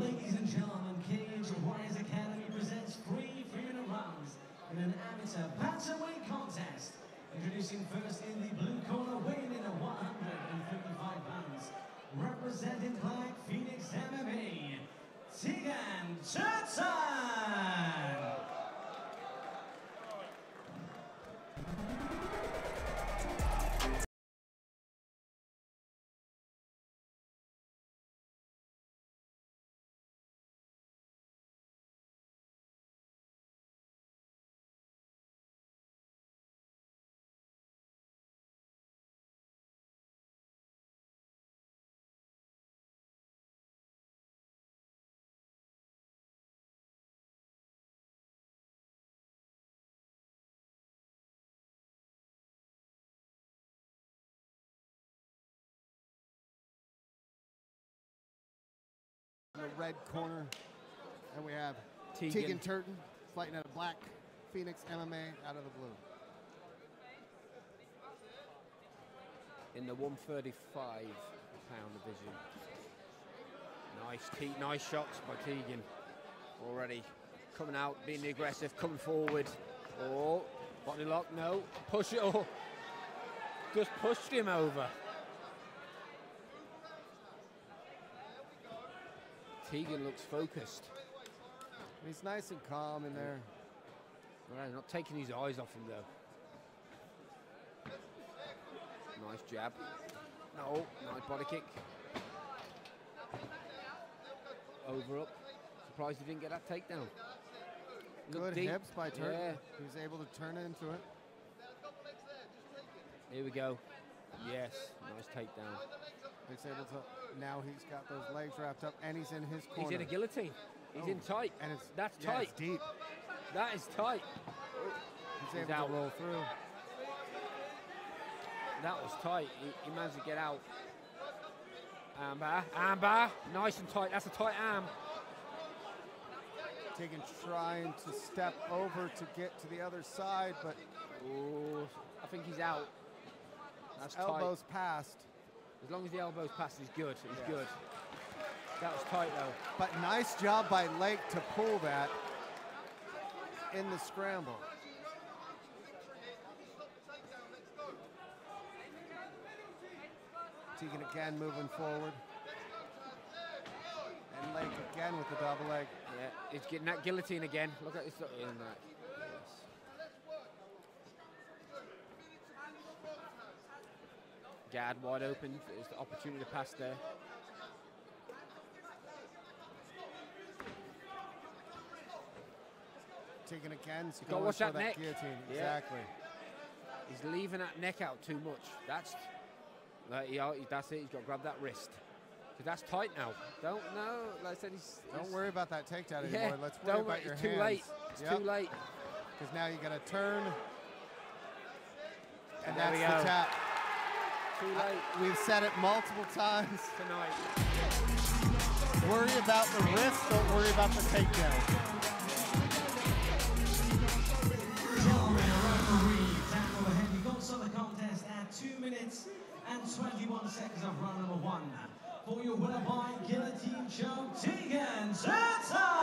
Ladies and gentlemen, Cage Warriors Academy presents three three-minute rounds in an amateur bantamweight contest. Introducing first in the blue corner, weighing in at 155 pounds, representing Black Phoenix MMA, Tegan Turton! The red corner. And we have Tegan. Tegan, Turton fighting out of black Phoenix MMA out of the blue. in the 135 pound division. Nice, te- nice shots by Tegan. Already coming out, being aggressive, coming forward. Oh, body lock, no, push it. Oh, just pushed him over. Tegan looks focused. He's nice and calm in there. Right, not taking his eyes off him though. Nice jab. No, nice body kick. Over up. Surprised he didn't get that takedown. Good deep. hips by Turton. Yeah, He was able to turn it into it. here we go. Yes, nice takedown. He's able to. Now he's got those legs wrapped up, and he's in his corner. He's in a guillotine. He's Oh, in tight. and it's That's yeah, tight. It's deep. That is tight. He's, He's able out. to roll through. That was tight. He, he managed to get out. Armbar, armbar, nice and tight. That's a tight arm. Tegan trying to step over to get to the other side, but Oh, I think he's out. That's elbows tight. passed. As long as the elbows pass, he's good. He's Yes. good. That was tight though. But nice job by Lake to pull that in the scramble. Tegan again moving forward. And Lake again with the double leg. Yeah, he's getting that guillotine again. Look at this. In that. Yes. Guard wide open. There's the opportunity to pass there. Tegan again. gotta going watch for that neck. guillotine. Yeah. Exactly. He's leaving that neck out too much. That's like, he, that's it. He's got to grab that wrist. Cause that's tight now. Don't know. Like I said, he's. Don't he's- worry about that takedown Yeah, anymore. Let's worry don't about worry. your It's too hands. late. It's too late. Because now you got to turn. And There that's the go. tap. Too late We've said it multiple times. tonight. Worry about the wrist, don't worry about the takedown. Referee Dan Overhead, got on contest at 2 minutes and 21 seconds of round number one. For your winner by guillotine choke, Tegan Turton!